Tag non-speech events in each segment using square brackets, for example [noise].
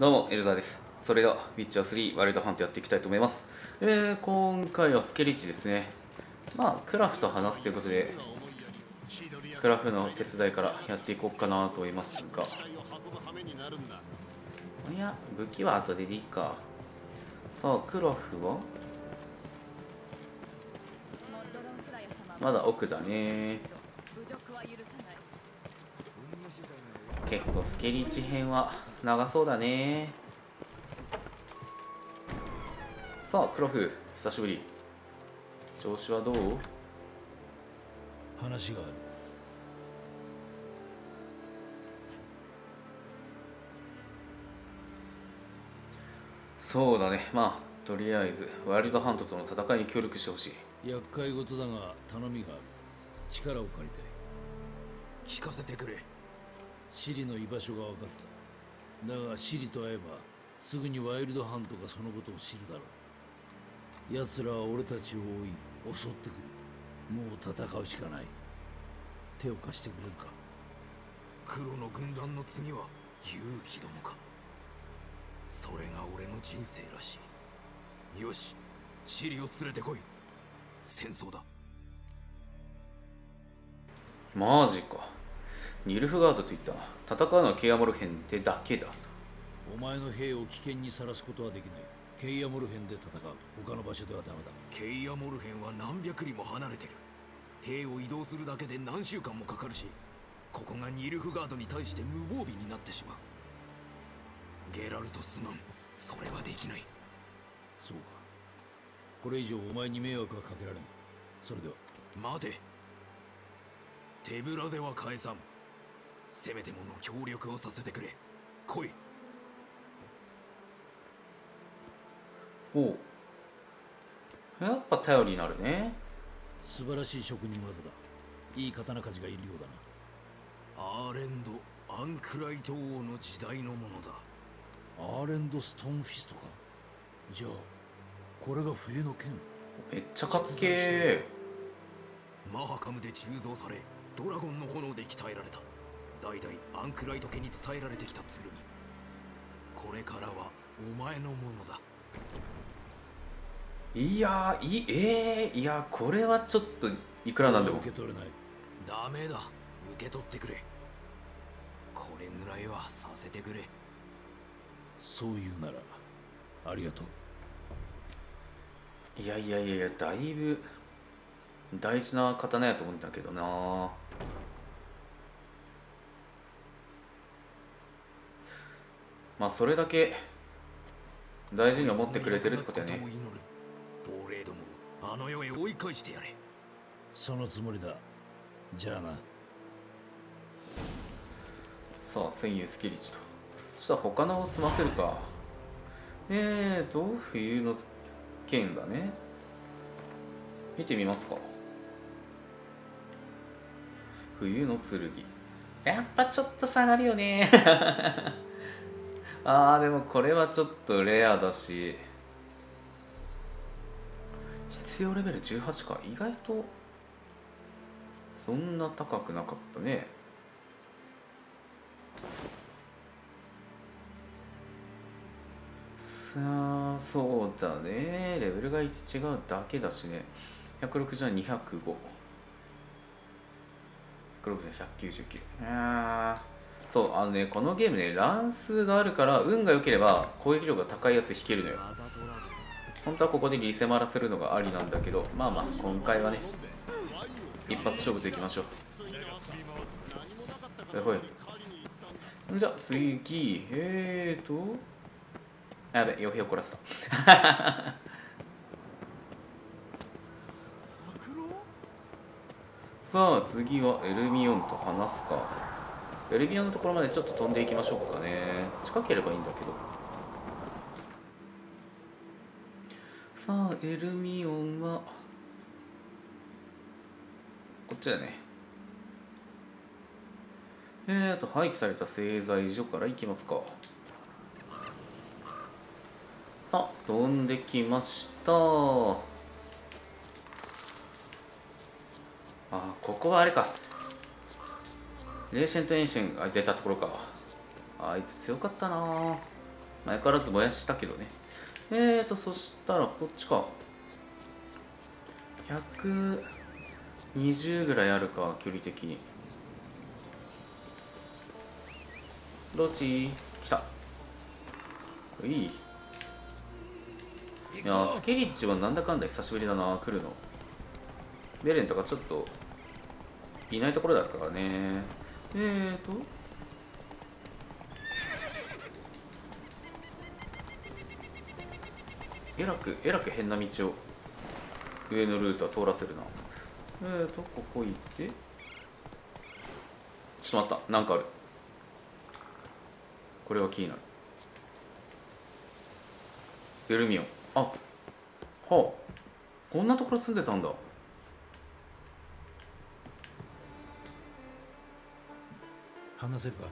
どうもエルザです。それではウィッチャー3ワイルドハントやっていきたいと思います。えー、今回はスケリッチですね。まあクラフと話すということでクラフの手伝いからやっていこうかなと思いますが。いや武器は後ででいいか。さあクラフはまだ奥だね。結構スケリッチ編は長そうだね。さあクラフ久しぶり。調子はどう？話がある。そうだね。まあとりあえずワイルドハントとの戦いに協力してほしい。厄介事だが頼みがある。力を借りたい聞かせてくれ。シリの居場所が分かっただがシリと会えばすぐにワイルドハントがそのことを知るだろう。奴らは俺たちを追い襲ってくる。もう戦うしかない。手を貸してくれるか。黒の軍団の次は勇気どもか。それが俺の人生らしい。よしシリを連れてこい。戦争だ。マジかニルフガードといった戦うのはケイアモル編でだけだ。お前の兵を危険にさらすことはできない。ケイアモル編で戦う他の場所ではダメだ。ケイアモル編は何百里も離れてる。兵を移動するだけで何週間もかかるしここがニルフガードに対して無防備になってしまう。ゲラルトすまんそれはできない。そうか。これ以上お前に迷惑はかけられん。それでは。待て。手ぶらでは返さんせめてもの協力をさせてくれ。来い。ほう。やっぱ頼りになるね。素晴らしい職人技だ。いい刀鍛冶がいるようだな。アーレンド・アンクライト王の時代のものだ。アーレンドストーンフィストか。じゃあこれが冬の剣。めっちゃかっけえマハカムで鋳造されドラゴンの炎で鍛えられた代々アンクライト家に伝えられてきた剣これからはお前のものだ。いやーいいえー、いやこれはちょっといくらなんでも。受け取れない。ダメだ。受け取ってくれ。これぐらいはさせてくれ。そう言うならありがとう。いやいやいやだいぶ大事な刀やと思ったけどなまあそれだけ大事に思ってくれてるってことやね。もをあの世へ追い返してやれそのつもりだ。じゃあな。さあ千遊スキリッチと。そしたら他のを済ませるか。えーと冬の剣だね。見てみますか。冬の剣。やっぱちょっと下がるよねあーでもこれはちょっとレアだし。必要レベル18か。意外と。そんな高くなかったね。さあそうだね。レベルが1違うだけだしね。160は205 160 199あー。そうあのねこのゲームね乱数があるから運が良ければ攻撃力が高いやつ引けるのよ本当はここでリセマラするのがありなんだけどまあまあ今回はね一発勝負でいきましょうほいほいじゃあ次えーとやべ、傭兵怒らせた。[laughs] さあ、次はエルミオンと話すか。エルミオンのところまでちょっと飛んでいきましょうかね。近ければいいんだけど。さあ、エルミオンは、こっちだね。えーと、廃棄された製材所から行きますか。さあ飛んできましたあここはあれかレーシェントエンシェンが出たところか。あいつ強かったな。相変わらず燃やしたけどね。えーとそしたらこっちか。120ぐらいあるか距離的に。どっち？来た。いい。いやスケリッチはなんだかんだ久しぶりだな。来るの。ベレンとかちょっといないところだったからねえーと。えらくえらく変な道を上のルートは通らせるな。えーとここ行って。ちょっと待った。なんかある。これは気になるエルミオン。あはあ。こんなところ住んでたんだ話せるか？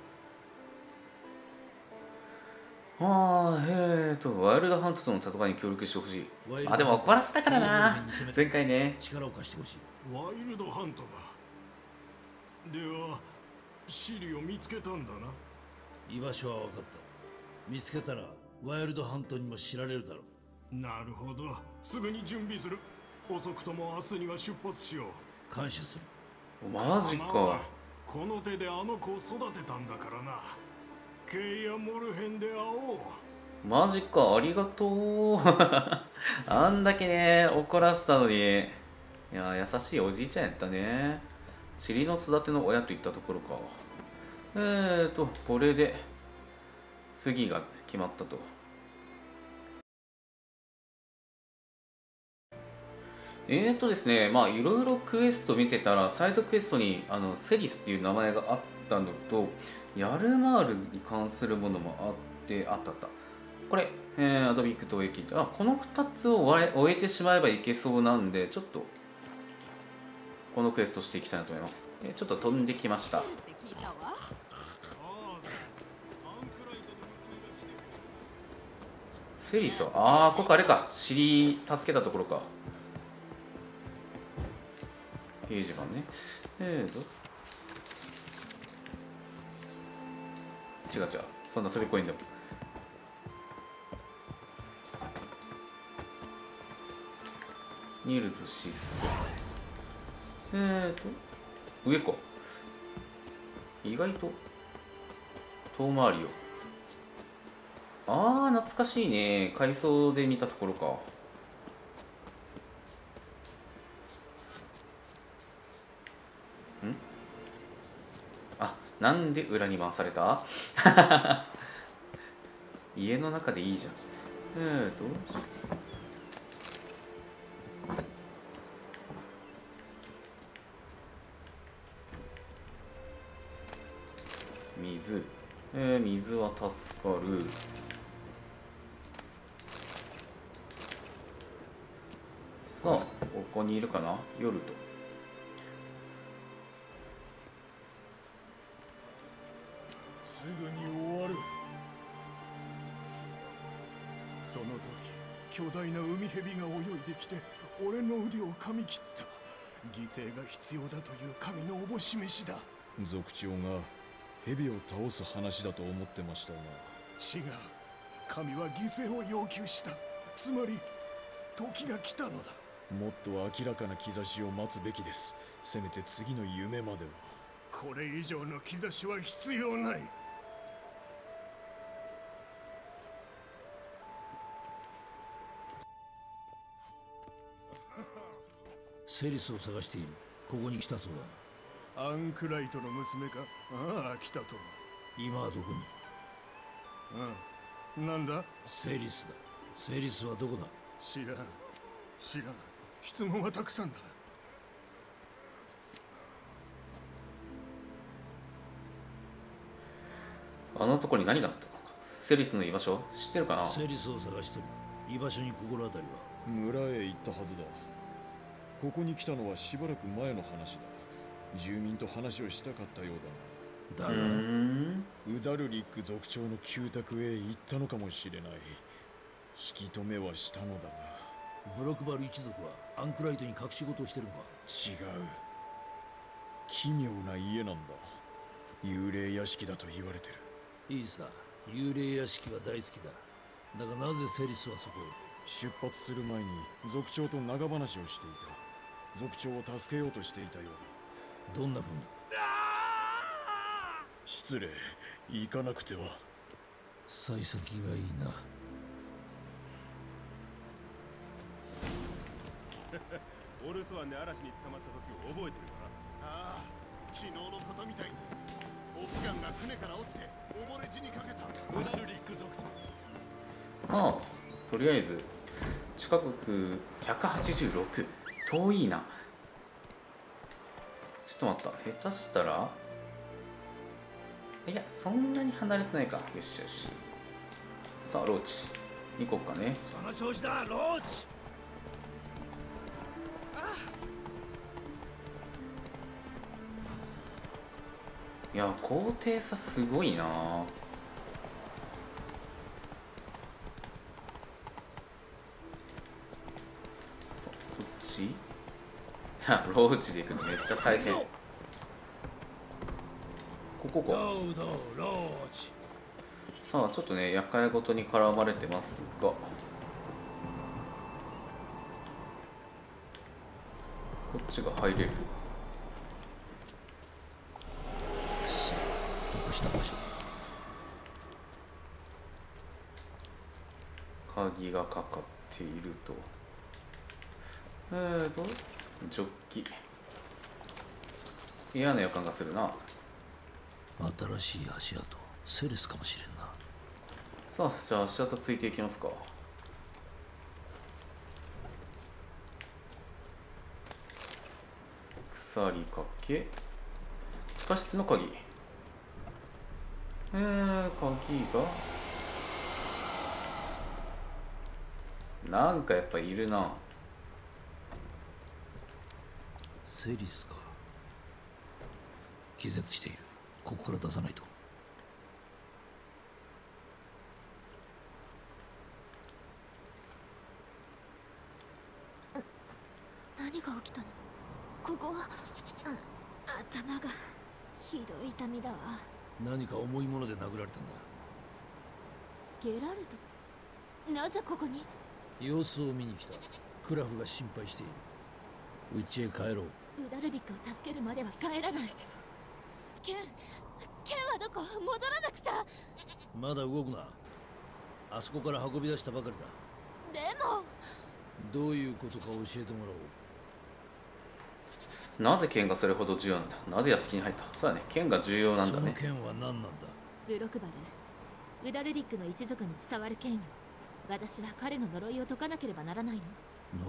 ああえーとワイルドハントとの戦いに協力してほしい。あでも怒らせたからな。前回ね力を貸してほしいワイルドハントがではシリを見つけたんだな。居場所は分かった。見つけたらワイルドハントにも知られるだろう。なるほど。すぐに準備する。遅くとも明日には出発しよう。感謝する。マジかこの手であの子を育てたんだからな。ケイやモルヘンで会おう。マジかありがとう。[laughs] あんだけね怒らせたのに。いや優しいおじいちゃんやったね。塵の育ての親といったところか。えーとこれで次が決まったと。えーとですねまあいろいろクエスト見てたらサイドクエストにあのセリスっていう名前があったのとヤルマールに関するものもあってあったあった。これ、えー、アドビックと駅。あこの2つを終えてしまえばいけそうなんでちょっとこのクエストしていきたいなと思います、えちょっと飛んできました。セリスああここあれか。尻助けたところか。掲示板ね。えーと違う違う。そんな飛び越えんでも。ニールズシスえーと上か意外と。遠回りをああ懐かしいね。回想で見たところかんあなんで裏に回された？[laughs] 家の中でいいじゃん。えーと水。えー、水は助かる。さあここにいるかな？夜と。すぐに終わる。その時巨大な海蛇が泳いできて俺の腕を噛み切った。犠牲が必要だという神のおぼし飯だ。族長が蛇を倒す話だと思ってましたが。違う。神は犠牲を要求した。つまり時が来たのだ。もっと明らかな兆しを待つべきです。せめて次の夢までは。これ以上の兆しは必要ないセリスを探している。ここに来たそうだ。アンクライトの娘か？ああ来たとも。今はどこに？うん。なんだ？セリスだ。セリスはどこだ？知らん。知らん。質問はたくさんだ。あのとこに何があったのか？セリスの居場所？知ってるかな？セリスを探してる。居場所に心当たりは？村へ行ったはずだここに来たのはしばらく前の話だ。住民と話をしたかったようだだが、うーん？なウダルリック族長の旧宅へ行ったのかもしれない。引き止めはしたのだが。ブロックバル一族はアンクライトに隠し事をしてるのか？違う。奇妙な家なんだ。幽霊屋敷だと言われてる。いいさ。幽霊屋敷は大好きだ。だがなぜセリスはそこへ？出発する前に族長と長話をしていた族長を助けようとしていたようだ。どんな風に？失礼。行かなくては。幸先がいいな。オルス湾で嵐に捕まった時を覚えてるかああ昨日のことみたいに。オフガンが船から落ちて溺れ死にかけた。ウダルリック族長まあとりあえず近く186遠いな。ちょっと待った。下手したらいやそんなに離れてないか。よしよし。さあローチ。行こうかね。その調子だローチ。いや高低差すごいなさいやローチで行くのめっちゃ大変。ここか。さあちょっとね厄介ごとに絡まれてますが。こっちが入れる。鍵がかかっているとえーとジョッキ。嫌な予感がするな。新しい足跡セレスかもしれんな。さあじゃあ足跡ついていきますか。鎖かけ。地下室の鍵。えー、鍵が。なんかやっぱいるなセリスか？気絶している。ここから出さないと。何が起きたの？ここは、うん、頭が。ひどい痛みだわ。何か重いもので殴られたんだ？ゲラルトなぜここに？様子を見に来た。クラフが心配している。家へ帰ろうウダルビックを助けるまでは帰らない。ケンケンはどこ？戻らなくちゃ。まだ動くな。あそこから運び出したばかりだ。でも。どういうことか教えてもらおう。なぜ剣がそれほど重要なんだ？なぜ屋敷に入った？そうだね。剣が重要なんだね。その剣は何なんだ？ブロクバルウダルリックの一族に伝わる剣よ。私は彼の呪いを解かなければならないの。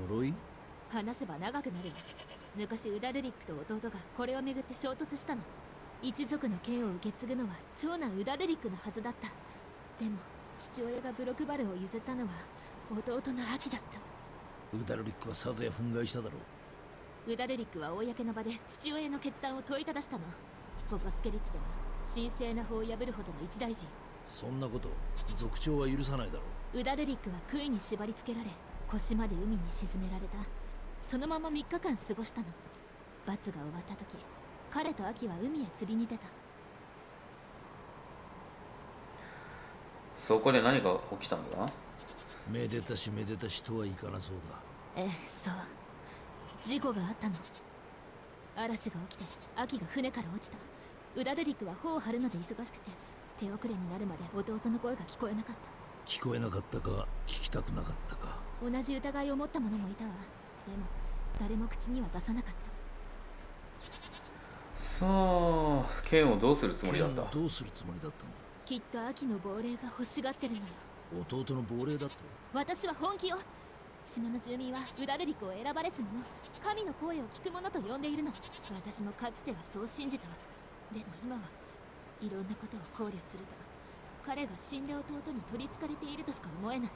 呪い？話せば長くなるわ昔ウダルリックと弟がこれをめぐって衝突したの。一族の剣を受け継ぐのは長男ウダルリックのはずだった。でも父親がブロクバルを譲ったのは弟の秋だった。ウダルリックはさぞや憤慨しただろう。ウダルリックは公の場で父親の決断を問いただしたの。ここスケリッチでは神聖な法を破るほどの一大事。そんなこと族長は許さないだろウダルリックは杭に縛り付けられ腰まで海に沈められたそのまま3日間過ごしたの。罰が終わった時彼とアキは海へ釣りに出た。そこで何が起きたんだ？めでたしめでたしとはいかなそうだ。ええそう。事故があったの。嵐が起きてアキが船から落ちた。ウダルリックは頬を張るので忙しくて手遅れになるまで弟の声が聞こえなかった。聞こえなかったか聞きたくなかったか。同じ疑いを持った者もいたわ。でも誰も口には出さなかった。さあ剣をどうするつもりだった？剣をどうするつもりだったんきっと秋の亡霊が欲しがってるのよ。だ弟の亡霊だと私は本気よ。島の住民はウダルリクを選ばれし者。神の声を聞く者と呼んでいるの。私もかつてはそう信じたわ。でも今はいろんなことを考慮すると彼が死んだ弟に取りつかれているとしか思えない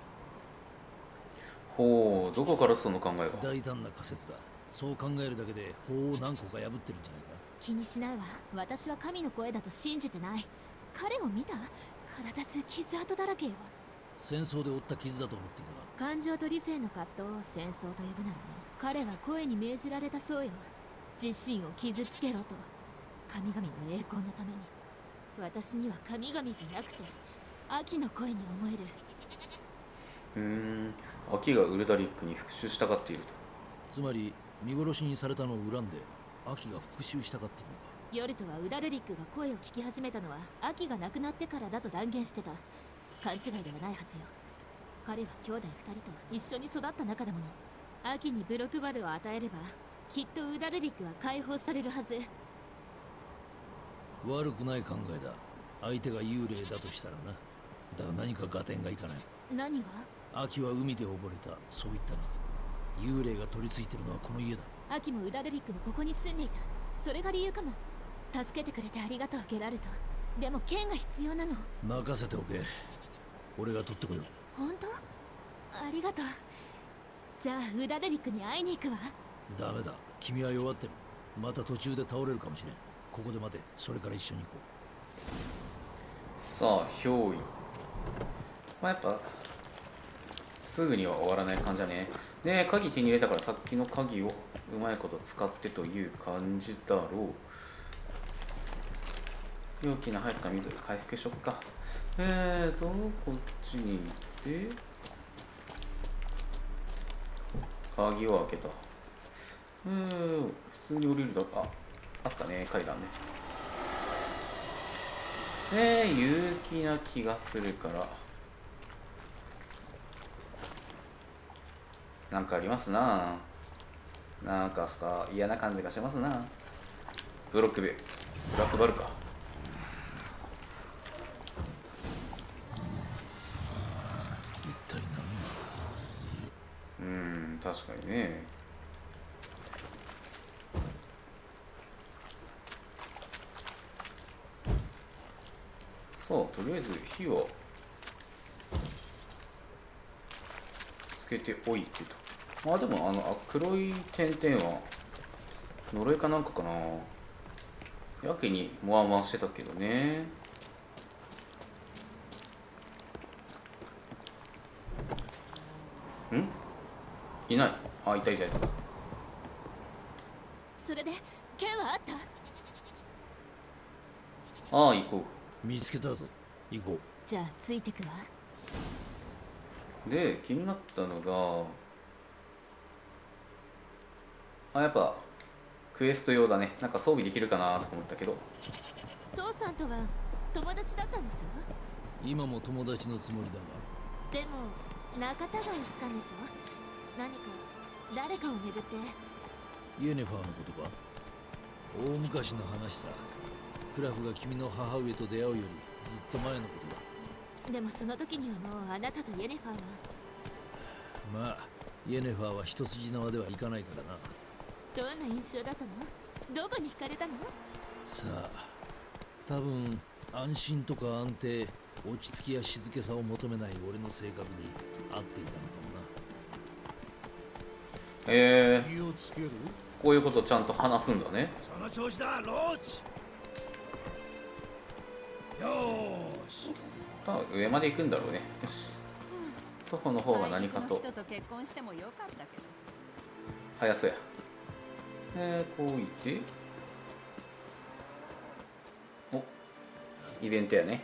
ほうどこからその考えが？大胆な仮説だ。そう考えるだけで法を何個か破ってるんじゃないか？気にしないわ。私は神の声だと信じてない。彼を見た？体中傷跡だらけよ。戦争で負った傷だと思っていたが感情と理性の葛藤を戦争と呼ぶならね彼は声に命じられたそうよ。自身を傷つけろと。神々の栄光のために。私には神々じゃなくて秋の声に思える。うーん秋がウルダリックに復讐したがっていると。つまり見殺しにされたのを恨んでアキが復讐したかっていうのか。ヨルトはウダルリックが声を聞き始めたのはアキが亡くなってからだと断言してた。勘違いではないはずよ。彼は兄弟2人と一緒に育った仲だもの。アキにブロクバルを与えればきっとウダルリックは解放されるはず。悪くない考えだ。相手が幽霊だとしたらなだが何か合点がいかない。何が？秋は海で溺れた。そう言ったな。幽霊が取り付いてるのはこの家だ。アキもウダルリックもここに住んでいた。それが理由かも。助けてくれてありがとうゲラルト。でも剣が必要なの。任せておけ。俺が取ってこよう。本当？ありがとう。じゃあウダルリックに会いに行くわ。ダメだ。君は弱ってる。また途中で倒れるかもしれん。ここで待て。それから一緒に行こさあ憑依まあやっぱすぐには終わらない感じだね。ね鍵手に入れたからさっきの鍵をうまいこと使ってという感じだろう。容器に入った水回復しよっか。えーとこっちに行って？鍵を開けた。うん普通に降りるだああったね階段ね。えー、勇気な気がするから。なんかありますな。なんかすか嫌な感じがしますな。ブロックベブラックバルか。うん確かにね。さあとりあえず火をつけておいてと。あでもあのあ黒い点々は呪いかなんかかな。やけにモワモワしてたけどね。ん？いない。あいたいたいた。それで剣はあった？ああ行こ見つけたぞ。行こじゃあついてくわ。うで気になったのがあやっぱクエスト用だね。なんか装備できるかなとか思ったけど。父さんとは友達だったんでしょう今も友達のつもりだが。でも仲違いしたんでしょ？何か誰かをめぐって。イエネファーのことか？大昔の話さ。クラフが君の母上と出会うよりずっと前のことだ。でもその時にはもうあなたとイエネファーは。まあイエネファーは一筋縄ではいかないからなどんな印象だったの？どこに惹かれたの？さあ多分安心とか安定落ち着きや静けさを求めない俺の性格に合っていたのかえー、気をつける？こういうことちゃんと話すんだね。もなその調子だローチ。よーし。多分上まで行くんだろうね。よし。徒歩の方が何かと。大陸の人と結婚してもよかったけど。早そうやえー、こういて。おイベントやね。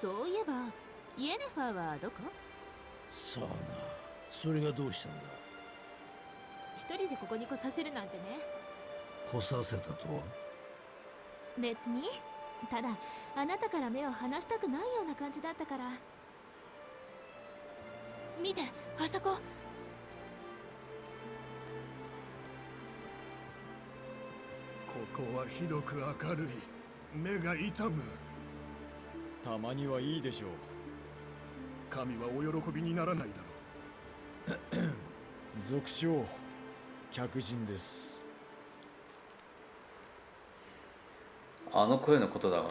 そういえばイエネファーはどこ？さあな。それがどうしたんだ？一人でここに来させるなんてね。来させたとは？別にただあなたから目を離したくないような感じだったから。見てあそこ。ここはひどく明るい。目が痛む。たまにはいいでしょう。神はお喜びにならないだろう。[coughs] 族長客人ですあの声のことだわ。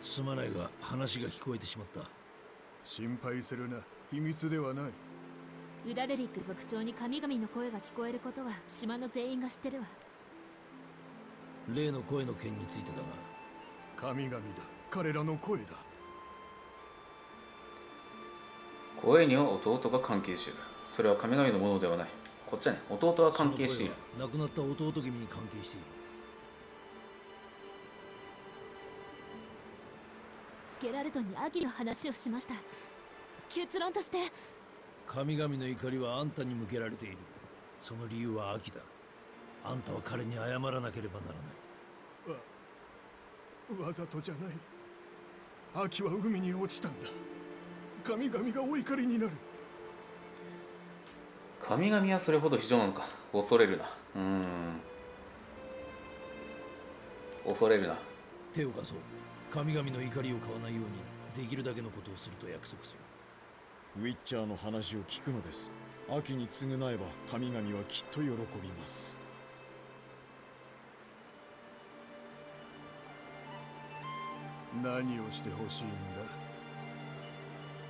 すまないが話が聞こえてしまった。心配するな。秘密ではない。ウダルリック族長に神々の声が聞こえることは島の全員が知ってるわ。例の声の件についてだが。神々だ。彼らの声だ。声には弟が関係している。それは神々のものではない。こっちはね弟は関係している。亡くなった弟君に関係しているゲラルトにアキの話をしました。結論として。神々の怒りはあんたに向けられている。その理由はアキだ。あんたは彼に謝らなければならない。わざとじゃない。秋は海に落ちたんだ。神々がお怒りになる。神々はそれほど非常なのか。恐れるな。うーん。恐れるな。手を貸そう神々の怒りを買わないようにできるだけのことをすると約束する。ウィッチャーの話を聞くのです。秋に償えば神々はきっと喜びます。何をしてほしいん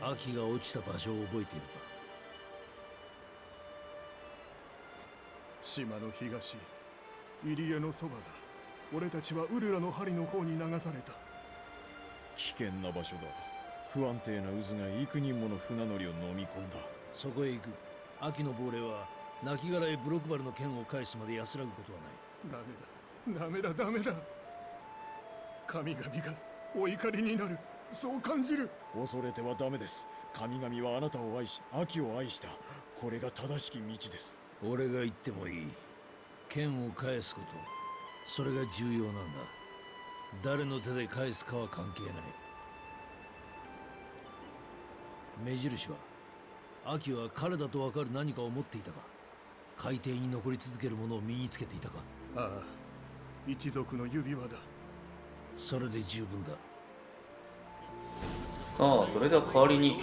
だ？秋が落ちた場所を覚えているか。島の東入り江のそばだ。俺たちはウルラの針の方に流された危険な場所だ。不安定な渦が幾人もの船乗りを飲み込んだ。そこへ行く。秋の亡霊は亡骸へブロクバルの剣を返すまで安らぐことはない。ダメだ。ダメだ。ダメだ。神々がお怒りになる。そう感じる。恐れてはダメです。神々はあなたを愛し秋を愛した。これが正しき道です。俺が言ってもいい。剣を返すこと。それが重要なんだ誰の手で返すかは関係ない。目印は秋は彼だと分かる何かを持っていたか海底に残り続けるものを身につけていたか。ああ一族の指輪だ。それで十分だ。さあそれでは代わりに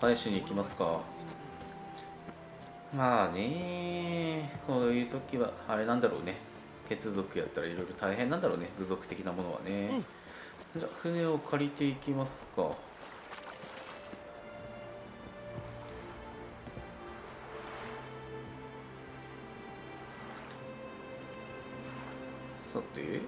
返しに行きますか。まあねこういう時はあれなんだろうね血族やったらいろいろ大変なんだろうね部族的なものはね、じゃあ船を借りていきますか。さて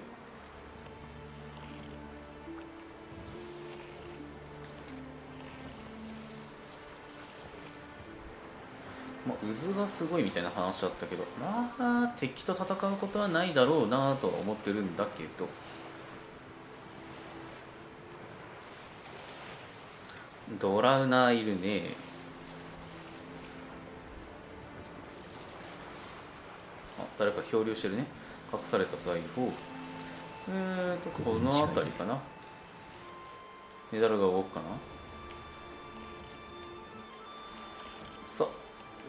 まあ、渦がすごいみたいな話だったけどまあ敵と戦うことはないだろうなとは思ってるんだけど。ドラウナーいるね。あ誰か漂流してるね。隠された財宝。えーとこの辺りかな。メダルが動くかな。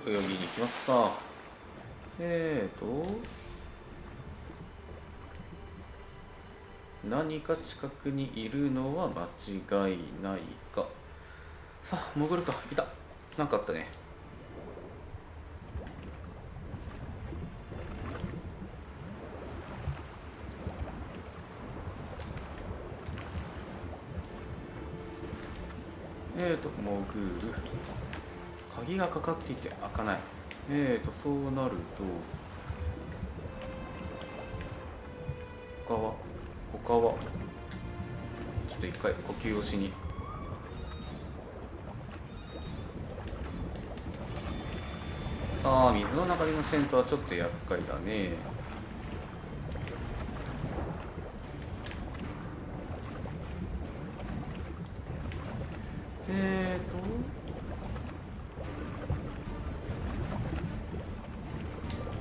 泳ぎに行きますか。えーと何か近くにいるのは間違いないか。さあ潜るか。いた。なんかあったね。えーと潜る。鍵がかかっていて開かない。えーとそうなると他は？他は？ちょっと一回呼吸をしに。さあ水の中での戦闘はちょっと厄介だね。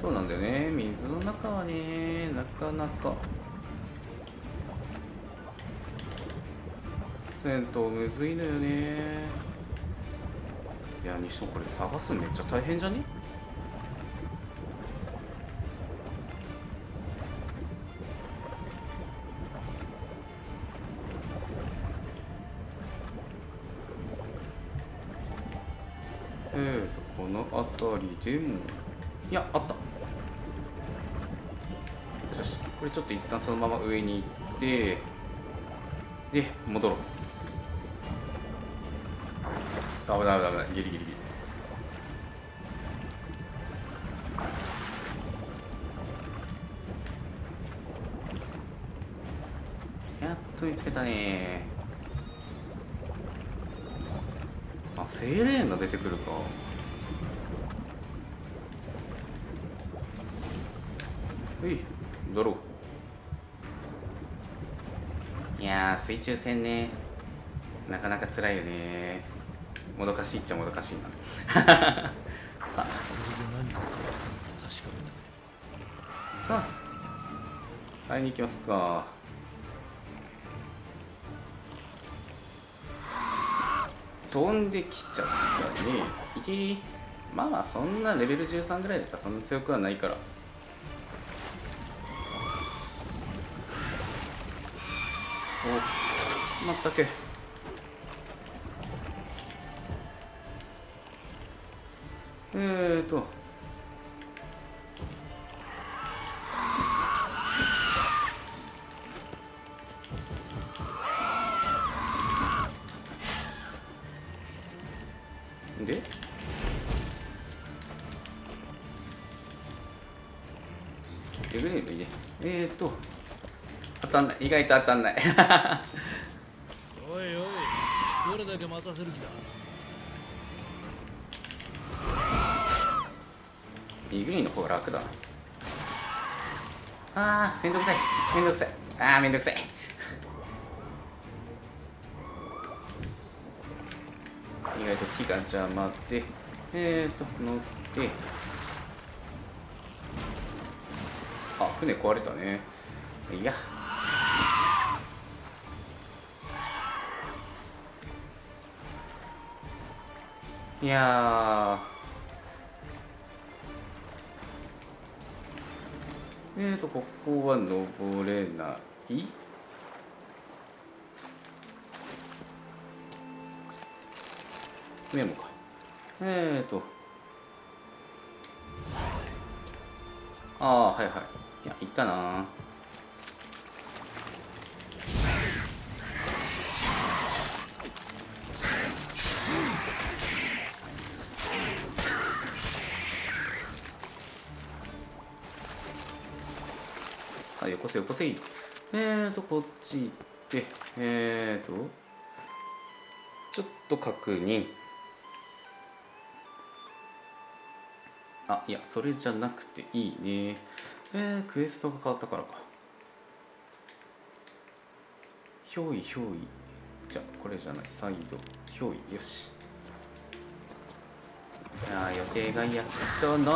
そうなんだよね。水の中はねなかなか。銭湯むずいのよね。いやにしてもこれ探すめっちゃ大変じゃね？そのまま上に行ってで戻ろう。危ない危ない危ない。ギリギリギリ。やっと見つけたね。水中戦ね。なかなか辛いよね。もどかしいっちゃもどかしいな。[laughs] さあ。さあ。買いに行きますか。飛んできちゃったね。まあまあそんなレベル13ぐらいだったらそんな強くはないから。まったくえーと。で？えぐればいいねえーと。当たんない。意外と当たんない。[laughs] 待たせる気だ。イグリーンの方が楽だ。なあーめんどくさい。めんどくさい。あーめんどくさい。意外と木が邪魔で。えーと乗って。あ船壊れたね。いや。いやえーとここは登れない？メモか。えーと。ああはいはい。いやいったなあよこせよこせいえーとこっち行ってえーとちょっと確認。あいやそれじゃなくていいね。えー、クエストが変わったからか。憑依憑依じゃこれじゃない。サイド憑依よし。いやー予定外やったな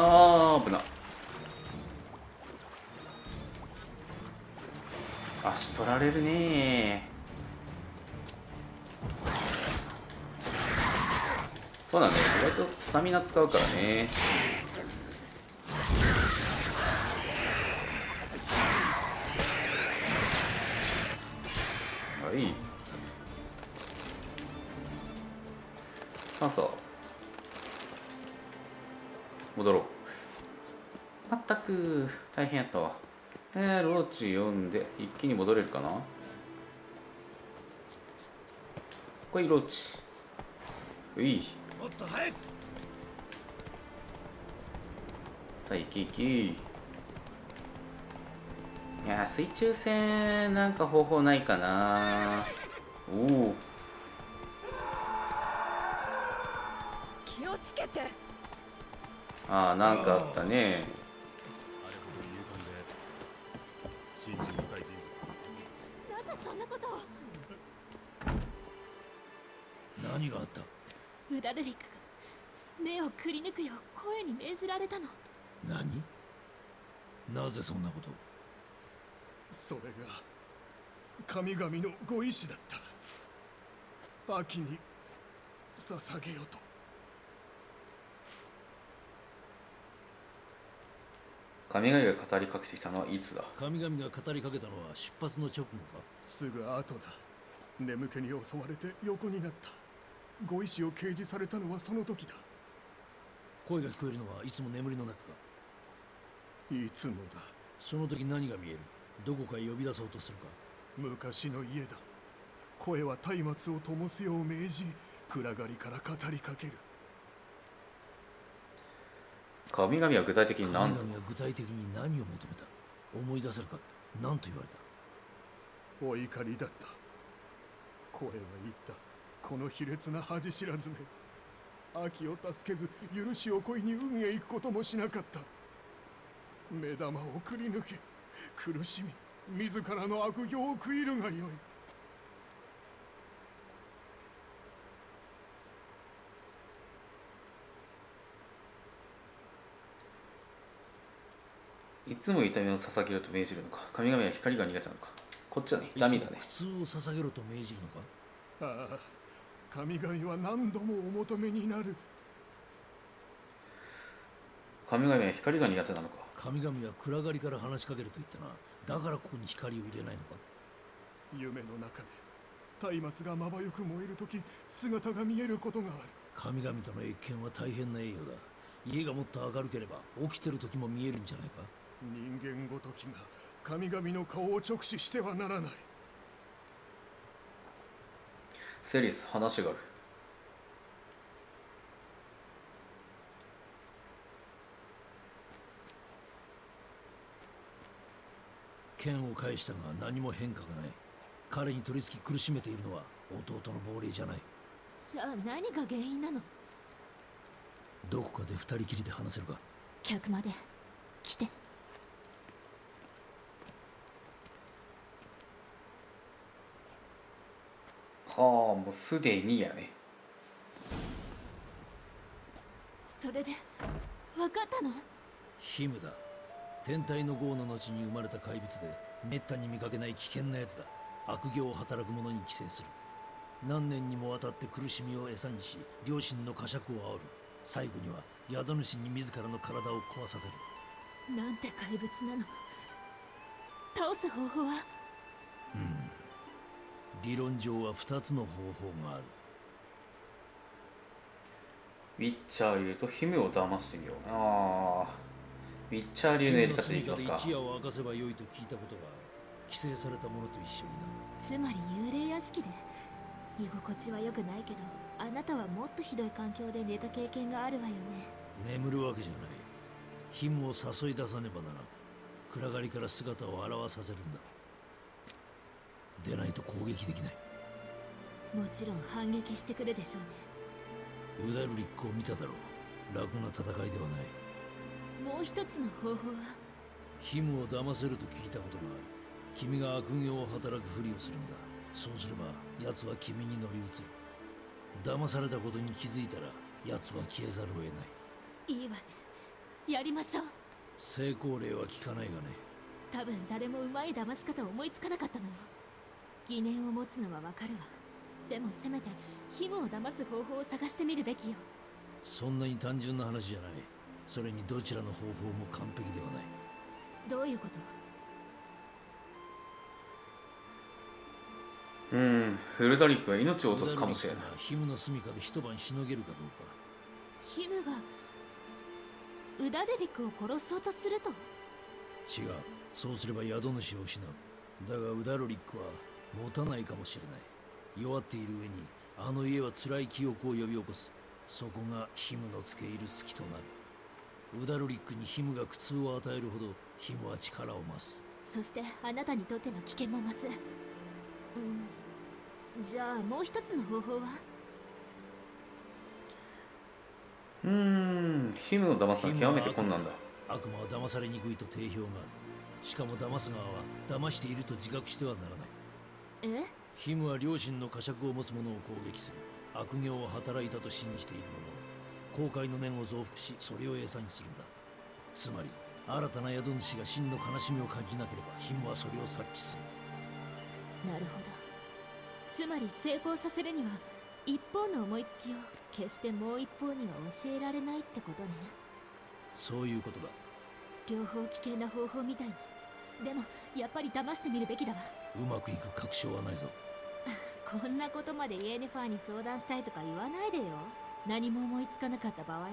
ー。危な足取られるね。そうだよ。意外とスタミナ使うからね。はい。さあさあ。戻ろう。まったく大変やったわ。えー、ローチ読んで一気に戻れるかな？これローチ。うい。もっと早く。さあ行き行き。いやー水中戦なんか方法ないかな。おお気をつけて。ああなんかあったねルリックが目をくり抜くよう声に命じられたの。何？なぜそんなことを？それが神々のご意志だった。秋に捧げよと。神々が語りかけてきたのはいつだ？神々が語りかけたのは出発の直後か？すぐ後だ。眠気に襲われて横になったご意志を掲示されたのはその時だ。声が聞こえるのはいつも眠りの中か。いつもだ。その時何が見える？どこかへ呼び出そうとするか。昔の家だ。声は松明を灯すよう命じ暗がりから語りかける。神々は具体的に何と？神々は具体的に何を求めた？思い出せるか？何と言われた？お怒りだった。声は言ったこの卑劣な恥知らずめ。秋を助けず許しを恋に海へ行くこともしなかった。目玉をくり抜け苦しみ自らの悪行を悔いるがよい。いつも痛みを捧げると命じるのか神々は光が苦手なのかこっちはね痛みだね。いつも苦痛を捧げろと命じるのか？ああ神々は何度もお求めになる。神々は光が苦手なのか？神々は暗がりから話しかけると言ったな。だからここに光を入れないのか？夢の中で松明がまばゆく燃える時姿が見えることがある。神々との謁見は大変な栄誉だ。家がもっと明るければ起きてる時も見えるんじゃないか？人間ごときが神々の顔を直視してはならないセリス話がある。剣を返したが何も変化がない。彼に取り付き苦しめているのは弟の亡霊じゃない。じゃあ何が原因なの？どこかで二人きりで話せるか？客まで来てあもうすでにやね。それで分かったの？ヒムだ。天体の豪の後に生まれた怪物でめったに見かけない危険なやつだ。悪行を働く者に寄生する。何年にもわたって苦しみを餌にし両親の呵責を煽る。最後には宿主に自らの体を壊させる。なんて怪物なの。倒す方法は？理論上は2つの方法がある。ウィッチャー流とヒムを騙してみようああウィッチャー流のやり方でいきますか。一夜を明かせばよいと聞いたことがある寄生された者と一緒につまり幽霊屋敷で居心地は良くないけどあなたはもっとひどい環境で寝た経験があるわよね。な眠るわけじゃない。ヒムを誘い出さねばならん。暗がりから姿を現させるんだでないと攻撃できない。もちろん反撃してくるでしょうね。ウダルリックを見ただろう。楽な戦いではない。もう一つの方法は？ヒムを騙せると聞いたことがある。君が悪行を働くふりをするんだ。そうすれば奴は君に乗り移る。騙されたことに気づいたら奴は消えざるを得ない。いいわ。ねやりましょう。成功例は聞かないがね。多分誰もうまい騙し方を思いつかなかったのよ疑念を持つのはわかるわ。でもせめてヒムを騙す方法を探してみるべきよ。そんなに単純な話じゃない。それにどちらの方法も完璧ではない。どういうこと？うんフルダリックは命を落とすかもしれない。ヒムの住処で一晩しのげるかどうか。ヒムがウダルリクを殺そうとすると？違う。そうすれば宿主を失う。だがウダルリックは持たないかもしれない。弱っている上にあの家は辛い記憶を呼び起こす。そこがヒムのつけ入る隙となる。ウダルリックにヒムが苦痛を与えるほどヒムは力を増す。そしてあなたにとっての危険も増す。うん。じゃあもう一つの方法は？うーん。ヒムを騙すのは極めて困難だ。悪魔は騙されにくいと定評がある。しかも騙す側は騙していると自覚してはならないえ？ヒムは両親の呵責を持つ者を攻撃する。悪行を働いたと信じている者。後悔の念を増幅しそれを餌にするんだ。つまり新たな宿主が真の悲しみを感じなければヒムはそれを察知する。なるほど。つまり成功させるには一方の思いつきを決してもう一方には教えられないってことね。そういうことだ。両方危険な方法みたいでもやっぱり騙してみるべきだわうまくいく確証はないぞ。[laughs] こんなことまでイエネファーに相談したいとか言わないでよ。何も思いつかなかった場合は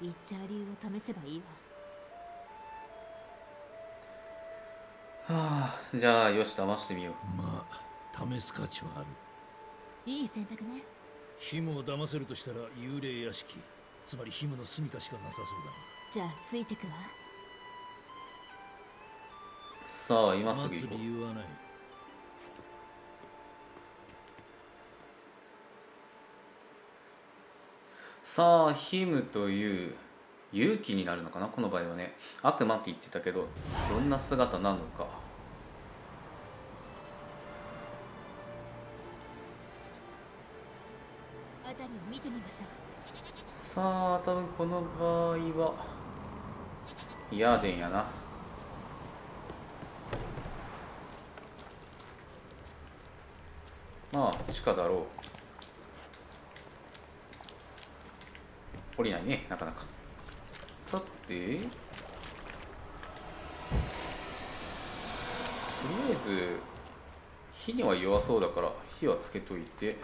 ウィッチャー流を試せばいいわ。はあじゃあよし騙してみよう。まあ試す価値はある。いい選択ね。ヒムを騙せるとしたら幽霊屋敷つまりヒムの住処しかなさそうだな。じゃあついてくわ。さあ今すぐ行こう。理由はないさあヒムという勇気になるのかなこの場合はね。悪魔って言ってたけどどんな姿なのか。さあ多分この場合はヤーデンやな。まあ地下だろう降りないねなかなか。さてとりあえず火には弱そうだから火はつけといて。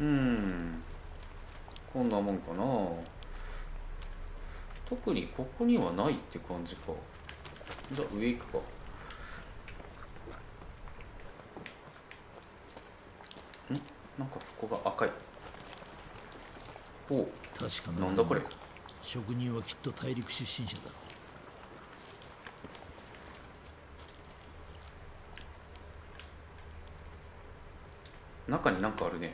うん。こんなもんかな。特にここにはないって感じか。じゃあ上行くかんなんかそこが赤い。おう確かな。んだこれ。職人はきっと大陸出身者だ。中になんかあるね。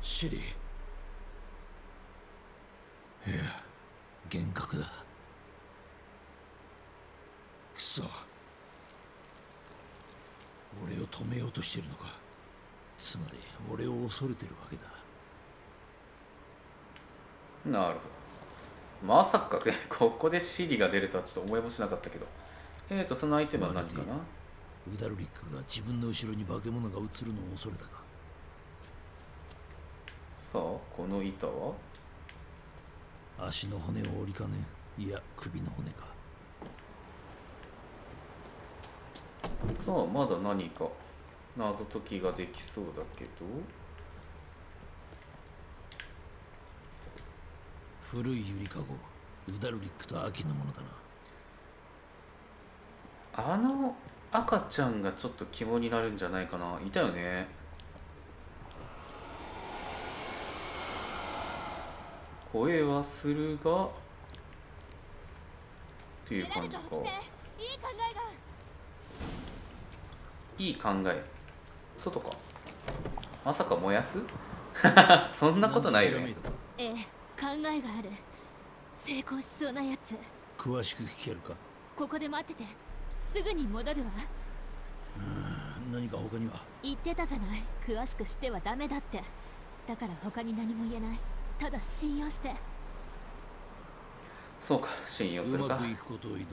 シリいや幻覚だくそ俺を止めようとしてるのか。つまり俺を恐れてるわけだ。なるほど。まさかねここでシリが出るとはちょっと思いもしなかったけど。えーとそのアイテムは何かな？ウダルリックが自分の後ろに化け物が映るのを恐れたか。さあこの板は？足の骨を折りかねいや首の骨か。さあまだ何か謎解きができそうだけど。古いゆりかごウダルリックと秋のものだな。あの赤ちゃんがちょっと肝になるんじゃないかな。いたよね。声はするが。っていう感じか。いい考えが。いい考え外か。まさか燃やす？[laughs] そんなことないよね。ええ考えがある。成功しそうなやつ。詳しく聞けるか？ここで待っててすぐに戻るわ。何か他には？言ってたじゃない。詳しく知ってはダメだって。だから他に何も言えない。ただ信用して。そうか信用すうるか。まくいくことを祈る。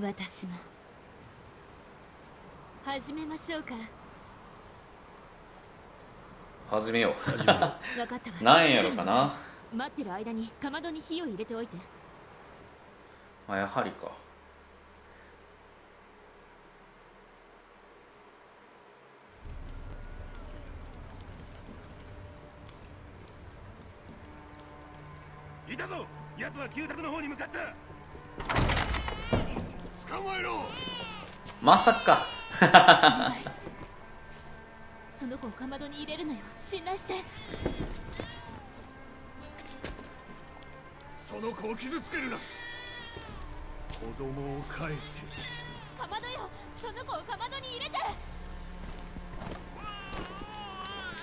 私も。始めましょうか始めよう。分かったわ。なんやろかな。待ってる間にかまどに火を入れておいて。あやはりか。いたぞ。奴は旧宅の方に向かった。捕まえろ。まさか [laughs] その子をかまどに入れるのよ。信頼して。その子を傷つけるな。子供を返せ。かまどよ。その子をかまどに入れて。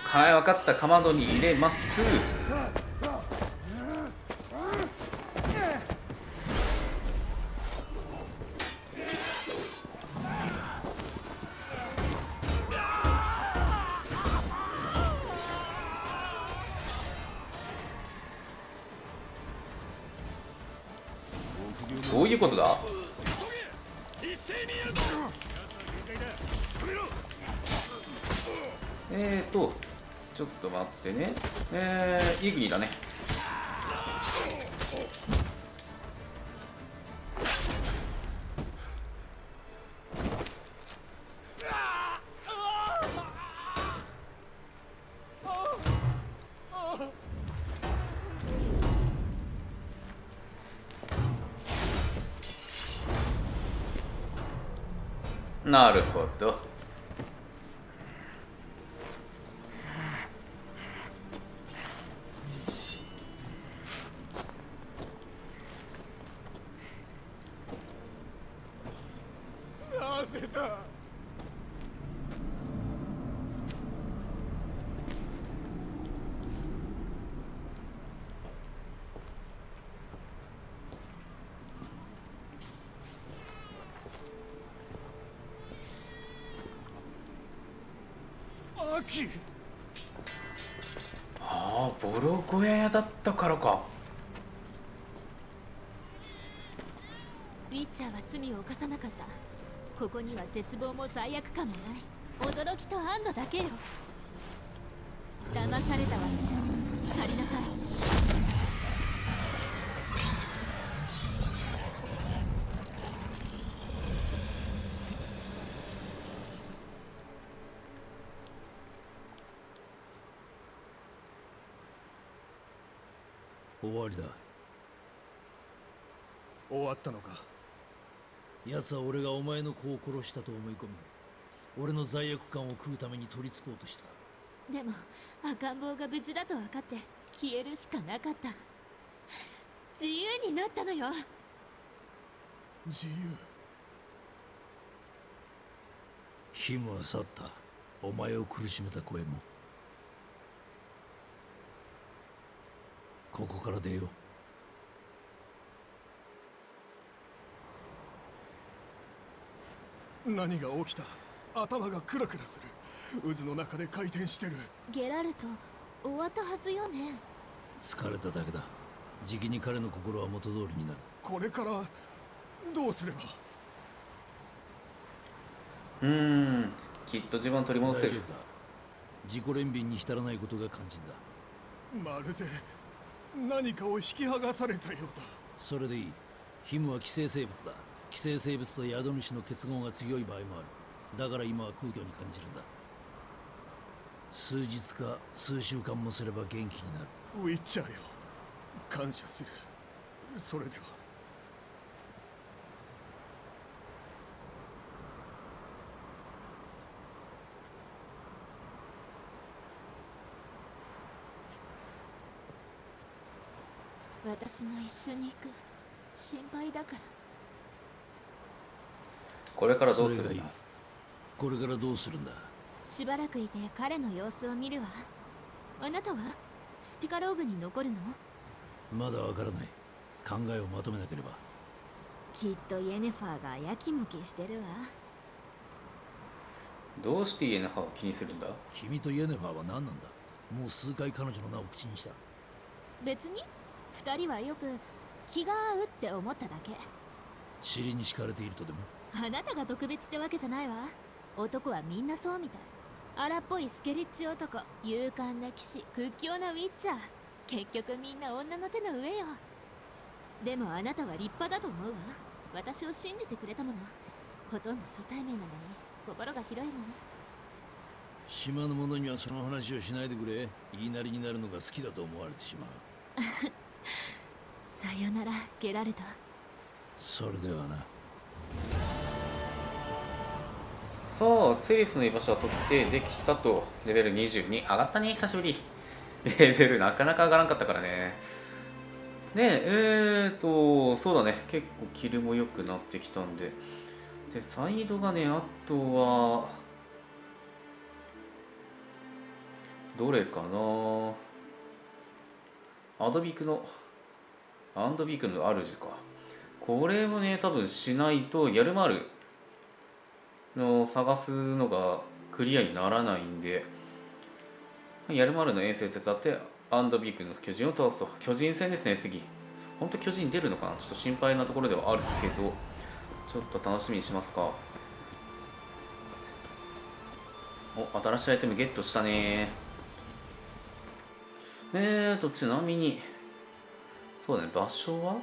はい分かったかまどに入れますえー、イグニだね。なるほどったアキああボロ小屋屋だったからか。ウィッチャーは罪を犯さなかった。ここには絶望も罪悪感もない。驚きと安堵だけよ。騙されたわ。ね去りなさい終わりだ。終わったのか。奴は俺がお前の子を殺したと思い込み俺の罪悪感を食うために取り憑こうとした。でも赤ん坊が無事だと分かって消えるしかなかった。自由になったのよ。自由。ヒムは去った。お前を苦しめた声もここから出よ何が起きた？頭がクラクラする。渦の中で回転してる。ゲラルト終わったはずよね。疲れただけだ。じきに彼の心は元通りになる。これからどうすれば？うーん。きっと自分を取り戻せる。大丈夫だ。自己憐憫に浸らないことが肝心だ。まるで何かを引き剥がされたようだ。それでいい。ヒムは寄生生物だ。寄生生物と宿主の結合が強い場合もある。だから今は空虚に感じるんだ。数日か数週間もすれば元気になる。ウィッチャーよ。感謝する。それでは私も一緒に行く心配だから。これからどうするんだ？これからどうするんだ？しばらくいて彼の様子を見るわ。あなたはスピカローグに残るの？まだわからない。考えをまとめなければ。きっとイエネファーがやきもきしてるわ。どうしてイエネハを気にするんだ？君とイエネファーは何なんだ？もう数回彼女の名を口にした。別に？二人はよく気が合うって思っただけ。尻に敷かれているとでも？あなたが特別ってわけじゃないわ。男はみんなそうみたい。荒っぽいスケリッチ男勇敢な騎士屈強なウィッチャー。結局みんな女の手の上よ。でもあなたは立派だと思うわ。私を信じてくれたもの。ほとんど初対面なのに。心が広いもの島の者にはその話をしないでくれ。言いなりになるのが好きだと思われてしまう [laughs] さよならゲラルトそれではな。さあセリスの居場所は取ってできたと。レベル22上がったね。久しぶり。レベルなかなか上がらんかったからね。でえーとそうだね。結構キルも良くなってきたんで。でサイドがねあとはどれかなアドビクのアンドビクの主か。これをね多分しないとヤルマールの探すのがクリアにならないんでヤルマールの遠征を手伝ってアンドビークの巨人を倒すと。巨人戦ですね次。本当巨人出るのかな？ちょっと心配なところではあるけどちょっと楽しみにしますか。お新しいアイテムゲットしたね。えーとちなみにそうだね場所は？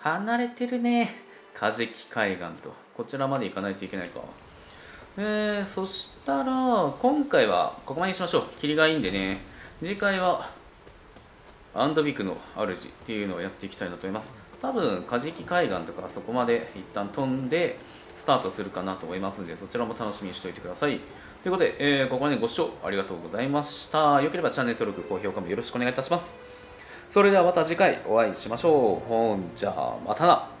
離れてるねカジキ海岸と。こちらまで行かないといけないか。えー、そしたら今回はここまでにしましょう。霧がいいんでね。次回はアンドビクの主っていうのをやっていきたいなと思います。多分カジキ海岸とかそこまで一旦飛んでスタートするかなと思いますのでそちらも楽しみにしておいてください。ということで、えーここまでご視聴ありがとうございました。よければチャンネル登録高評価もよろしくお願いいたします。それではまた次回お会いしましょう。ほんじゃあまたな。